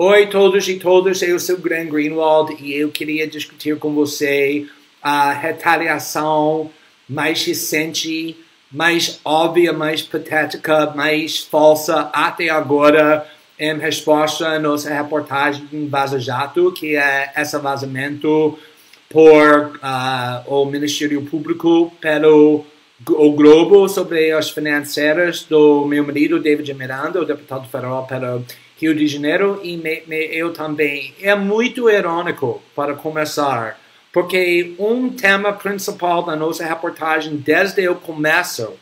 Oi, todos e todas, eu sou Graham Greenwald e eu queria discutir com você a retaliação mais recente, mais óbvia, mais patética, mais falsa até agora em resposta à nossa reportagem em Vaza Jato, que é esse vazamento por uh, o Ministério Público pelo o Globo sobre as financeiras do meu marido, David Miranda, o deputado federal pelo Rio de Janeiro, e me, me, eu também. É muito irônico, para começar, porque um tema principal da nossa reportagem desde o começo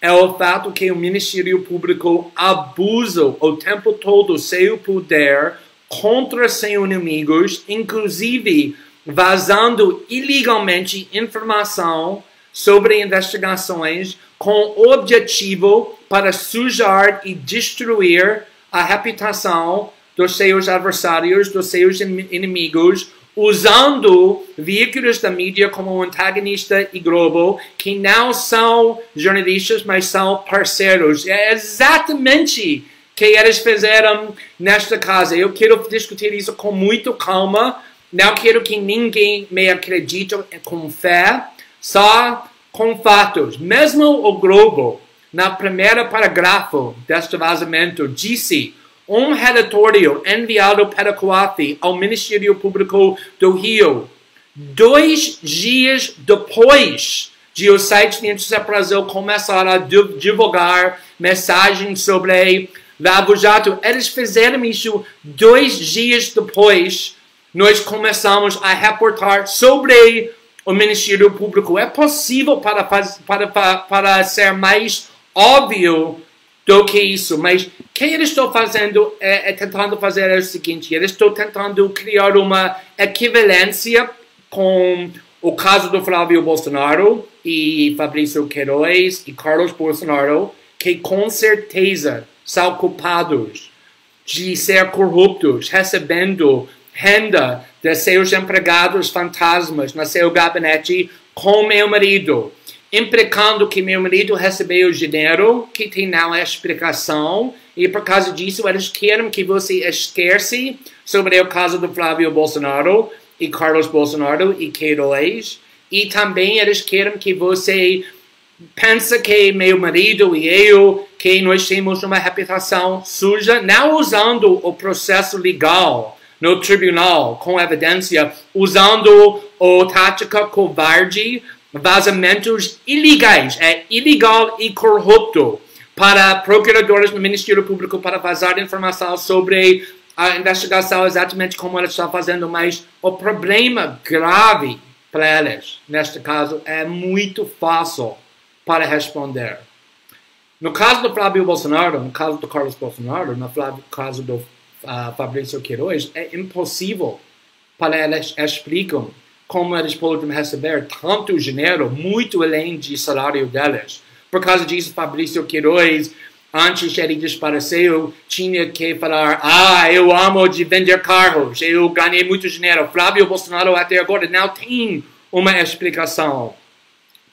é o fato que o Ministério Público abusa o tempo todo seu poder contra seus inimigos, inclusive vazando ilegalmente informação sobre investigações com o objetivo para sujar e destruir a reputação dos seus adversários, dos seus inimigos, usando veículos da mídia como antagonista e Globo, que não são jornalistas, mas são parceiros. É exatamente o que eles fizeram nesta casa. Eu quero discutir isso com muito calma. Não quero que ninguém me acredite com fé, só com fatos. Mesmo o Globo, na primeira parágrafo deste vazamento, disse um relatório enviado para COAF ao Ministério Público do Rio, dois dias depois de o site de Brasil começar a divulgar mensagens sobre Lavo Jato. Eles fizeram isso dois dias depois. Nós começamos a reportar sobre o Ministério Público. É possível para, para, para, para ser mais óbvio do que isso, mas que eles estão fazendo é, é, tentando fazer é o seguinte: eles estão tentando criar uma equivalência com o caso do Flávio Bolsonaro e Fabrício Queiroz e Carlos Bolsonaro, que com certeza são culpados de ser corruptos, recebendo renda de seus empregados fantasmas no seu gabinete com meu marido implicando que meu marido recebeu dinheiro, que tem não a explicação, e por causa disso eles querem que você esqueça sobre o caso do Flávio Bolsonaro e Carlos Bolsonaro e Queiroz, e também eles querem que você pense que meu marido e eu, que nós temos uma reputação suja, não usando o processo legal no tribunal com evidência, usando a tática covarde vazamentos ilegais, é ilegal e corrupto para procuradores no Ministério Público para vazar informação sobre a investigação exatamente como ela está fazendo, mas o problema grave para eles, neste caso, é muito fácil para responder. No caso do Flávio Bolsonaro, no caso do Carlos Bolsonaro, no caso do uh, Fabrício Queiroz, é impossível para eles explicar como eles podem receber tanto dinheiro, muito além de salário deles. Por causa disso, Fabrício Queiroz, antes ele desapareceu, tinha que falar, ah, eu amo de vender carros, eu ganhei muito dinheiro. Flávio Bolsonaro até agora não tem uma explicação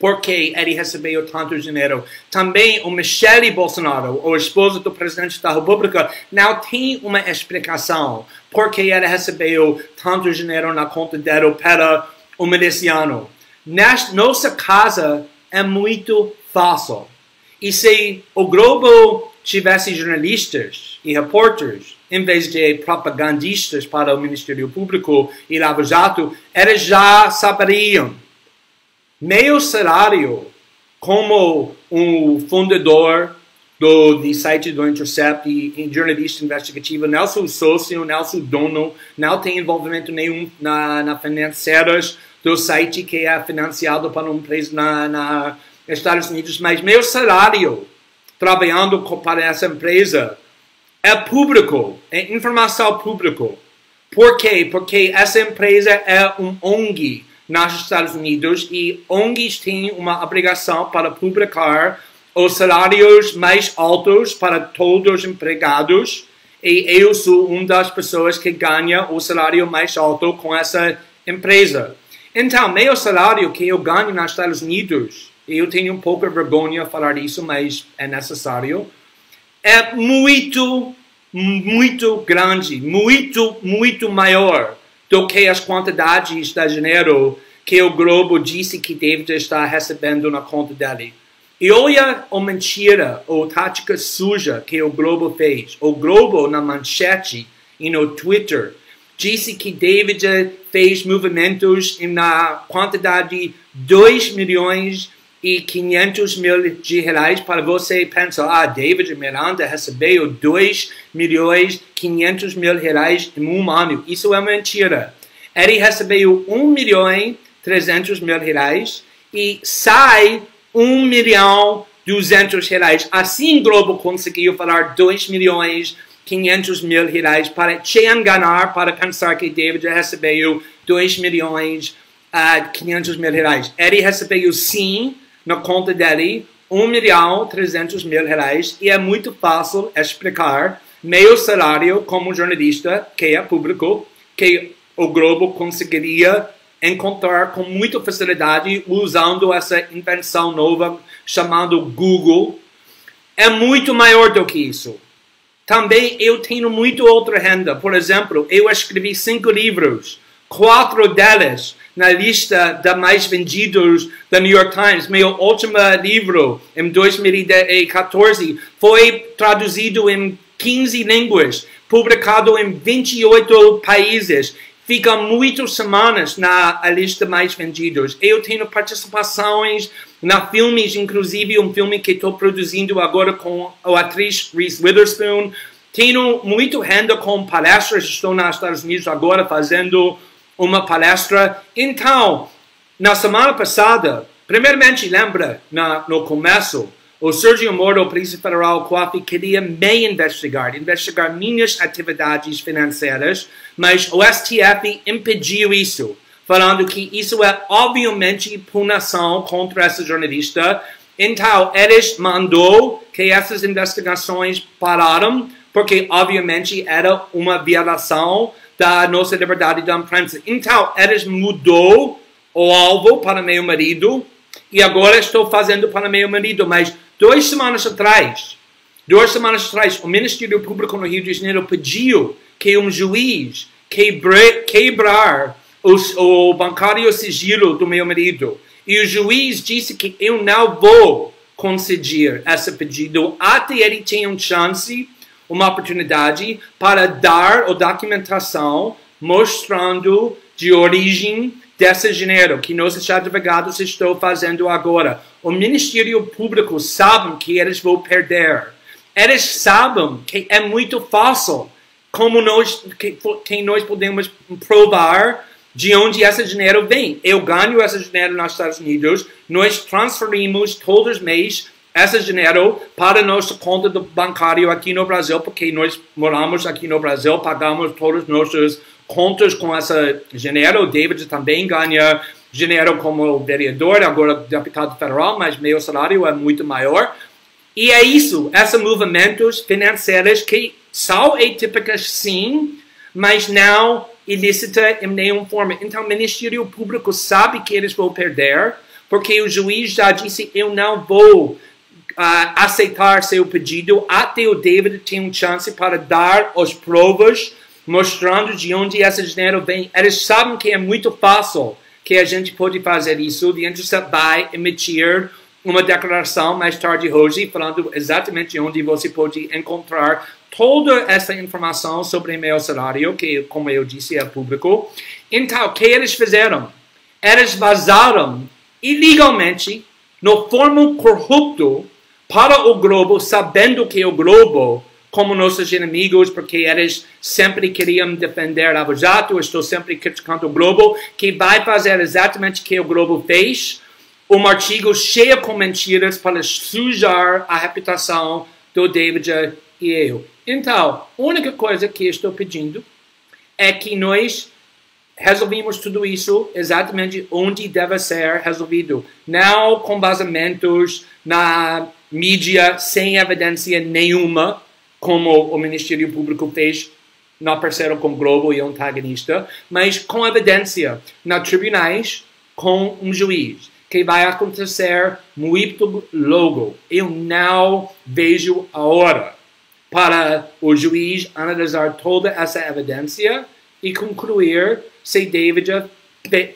por que ele recebeu tanto dinheiro. Também o Michele Bolsonaro, o esposo do presidente da República, não tem uma explicação por que ele recebeu tanto dinheiro na conta dele para o miliciano. Nossa casa é muito fácil. E se o Globo tivesse jornalistas e repórteres, em vez de propagandistas para o Ministério Público e Lava Jato, eles já saberiam meu salário como um fundador do, site do Intercept e, e jornalista investigativo, não sou sócio, não sou dono, não tenho envolvimento nenhum na, na financeiras do site que é financiado por uma empresa na, na Estados Unidos, mas meu salário trabalhando para essa empresa é público, é informação pública. Por quê? Porque essa empresa é um ONG nos Estados Unidos e ONGs têm uma obrigação para publicar os salários mais altos para todos os empregados e eu sou uma das pessoas que ganha o salário mais alto com essa empresa. Então, meu salário que eu ganho nos Estados Unidos, eu tenho um pouco de vergonha falar isso, mas é necessário, é muito muito grande, muito, muito maior do que as quantidades de dinheiro que o Globo disse que David está recebendo na conta dele. E olha a mentira ou tática suja que o Globo fez. O Globo, na manchete e no Twitter, disse que David fez movimentos na quantidade de 2 milhões e 500 mil de reais para você pensar, ah, David Miranda recebeu 2 milhões 500 mil reais em um ano. Isso é mentira. Ele recebeu 1 milhão 300 mil reais e sai 1 milhão 200 reais. Assim Globo conseguiu falar 2 milhões 500 mil reais para te enganar, para pensar que David recebeu 2 milhões uh, 500 mil reais. Ele recebeu sim na conta dele 1 milhão 300 mil reais e é muito fácil explicar meu salário como jornalista, que é público, que o Globo conseguiria encontrar com muita facilidade usando essa invenção nova chamada Google. É muito maior do que isso. Também eu tenho muito outra renda. Por exemplo, eu escrevi cinco livros. Quatro deles na lista da mais vendidos da New York Times. Meu último livro, em 2014, foi traduzido em 15 línguas, publicado em 28 países. Fica muitas semanas na lista mais vendidos. Eu tenho participações na filmes, inclusive um filme que estou produzindo agora com a atriz Reese Witherspoon. Tenho muito renda com palestras. Estou nos Estados Unidos agora fazendo uma palestra. Então, na semana passada, primeiramente, lembra, na, no começo, o Sergio Moro, o Polícia Federal COAF, queria me investigar, investigar minhas atividades financeiras, mas o STF impediu isso, falando que isso é obviamente punição contra essa jornalista. Então, eles mandou que essas investigações pararam, porque obviamente era uma violação da nossa liberdade da imprensa. Então, eles mudou o alvo para meu marido e agora estou fazendo para meu marido. Mas duas semanas atrás, duas semanas atrás, o Ministério Público no Rio de Janeiro pediu que um juiz quebre, quebrar o, o bancário sigilo do meu marido. E o juiz disse que eu não vou conceder esse pedido até ele tenha uma chance uma oportunidade para dar a documentação mostrando de origem desse dinheiro que nossos advogados estão fazendo agora. O Ministério Público sabe que eles vão perder. Eles sabem que é muito fácil como nós, que, que nós podemos provar de onde esse dinheiro vem. Eu ganho esse dinheiro nos Estados Unidos, nós transferimos todos os meses esse dinheiro para nossa conta bancário aqui no Brasil, porque nós moramos aqui no Brasil, pagamos todas as nossas contas com esse dinheiro. O David também ganha dinheiro como vereador, agora deputado federal, mas meu salário é muito maior. E é isso, esses movimentos financeiros que são atípicos sim, mas não ilícita em nenhuma forma. Então o Ministério Público sabe que eles vão perder, porque o juiz já disse, eu não vou uh, aceitar seu pedido até o David ter uma chance para dar as provas mostrando de onde esse dinheiro vem. Eles sabem que é muito fácil que a gente pode fazer isso. O Justiça vai emitir uma declaração mais tarde hoje falando exatamente onde você pode encontrar toda essa informação sobre meu salário, que, como eu disse, é público. Então, o que eles fizeram? Eles vazaram ilegalmente, no forma corrupto, para o globo, sabendo que o globo, como nossos inimigos, porque eles sempre queriam defender a Jato, estou sempre criticando o globo, que vai fazer exatamente o que o globo fez, um artigo cheio com mentiras para sujar a reputação do David e eu. Então, a única coisa que estou pedindo é que nós resolvemos tudo isso exatamente onde deve ser resolvido, não com basamentos na mídia sem evidência nenhuma, como o Ministério Público fez na parceira com Globo e antagonista, mas com evidência na tribunais com um juiz, que vai acontecer muito logo. Eu não vejo a hora para o juiz analisar toda essa evidência e concluir se David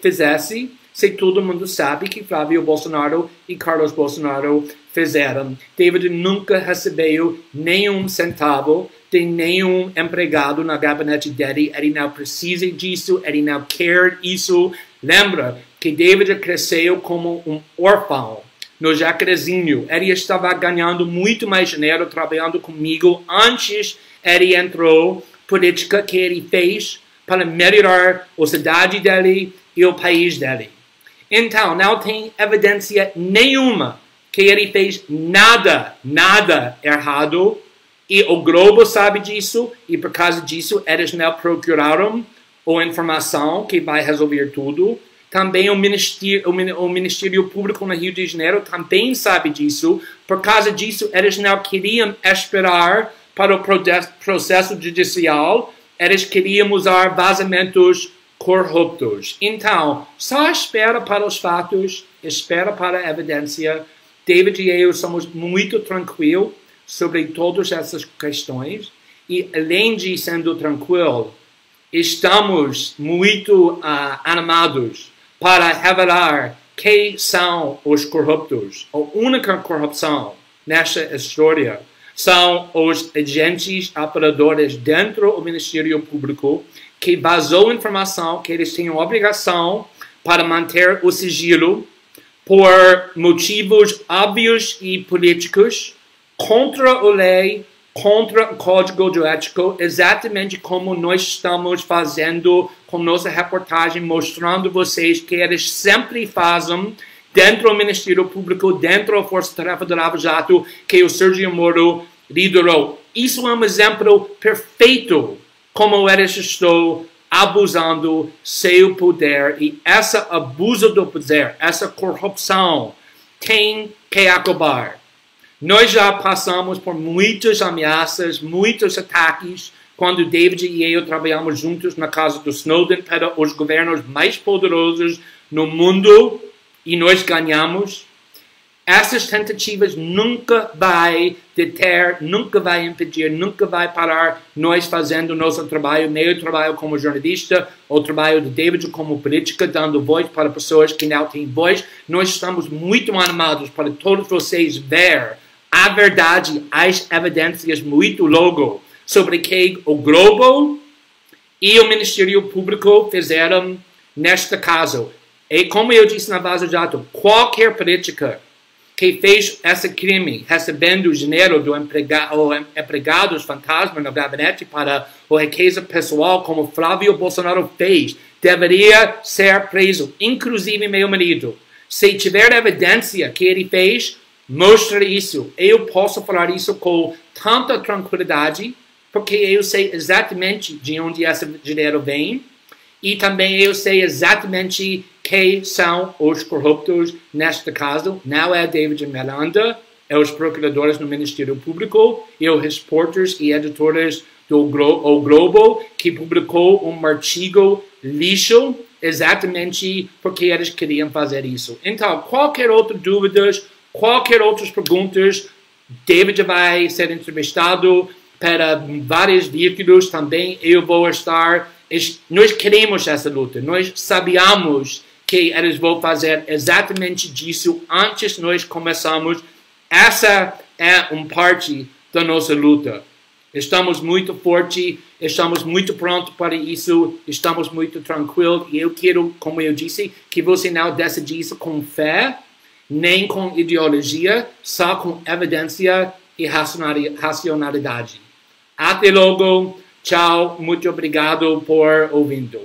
fizesse, se todo mundo sabe que Flávio Bolsonaro e Carlos Bolsonaro fizeram. David nunca recebeu nenhum centavo de nenhum empregado na gabinete dele. Ele não precisa disso, ele não quer isso. Lembra que David cresceu como um órfão no Jacarezinho. Ele estava ganhando muito mais dinheiro trabalhando comigo antes ele entrou política que ele fez para melhorar a cidade dele e o país dele. Então, não tem evidência nenhuma que ele fez nada, nada errado. E o Globo sabe disso, e por causa disso, eles não procuraram a informação que vai resolver tudo. Também o Ministério, o Ministério Público no Rio de Janeiro também sabe disso. Por causa disso, eles não queriam esperar para o processo judicial. Eles queriam usar vazamentos corruptos. Então, só espera para os fatos, espera para a evidência. David e eu somos muito tranquilos sobre todas essas questões. E além de sendo tranquilo, estamos muito uh, animados para revelar quem são os corruptos. A única corrupção nessa história são os agentes operadores dentro do Ministério Público que vazou informação que eles têm obrigação para manter o sigilo por motivos óbvios e políticos contra a lei contra o código de ético, exatamente como nós estamos fazendo com nossa reportagem, mostrando vocês que eles sempre fazem dentro do Ministério Público, dentro da Força Tarefa do Lava Jato, que o Sérgio Moro liderou. Isso é um exemplo perfeito como eles estão abusando seu poder e esse abuso do poder, essa corrupção tem que acabar. Nós já passamos por muitas ameaças, muitos ataques, quando David e eu trabalhamos juntos na casa do Snowden para os governos mais poderosos no mundo e nós ganhamos. Essas tentativas nunca vai deter, nunca vai impedir, nunca vai parar nós fazendo nosso trabalho, o trabalho como jornalista, o trabalho de David como política, dando voz para pessoas que não têm voz. Nós estamos muito animados para todos vocês ver a verdade, as evidências muito logo sobre que o Globo e o Ministério Público fizeram neste caso. E como eu disse na Vaza Jato, qualquer política que fez esse crime recebendo dinheiro do emprega ou empregados fantasma no gabinete para a riqueza pessoal, como Flávio Bolsonaro fez, deveria ser preso, inclusive meu marido. Se tiver evidência que ele fez, mostra isso. Eu posso falar isso com tanta tranquilidade, porque eu sei exatamente de onde esse dinheiro vem e também eu sei exatamente quem são os corruptos neste caso. Não é David Miranda, é os procuradores no Ministério Público e os repórteres e editores do Glo Globo que publicou um artigo lixo exatamente porque eles queriam fazer isso. Então, qualquer outra dúvida qualquer outras perguntas, David vai ser entrevistado para vários veículos também. Eu vou estar. Nós queremos essa luta. Nós sabíamos que eles vão fazer exatamente disso antes nós começamos. Essa é uma parte da nossa luta. Estamos muito fortes, estamos muito prontos para isso, estamos muito tranquilos. E eu quero, como eu disse, que você não decida isso com fé, nem com ideologia, só com evidência e racionalidade. Até logo. Tchau. Muito obrigado por ouvindo.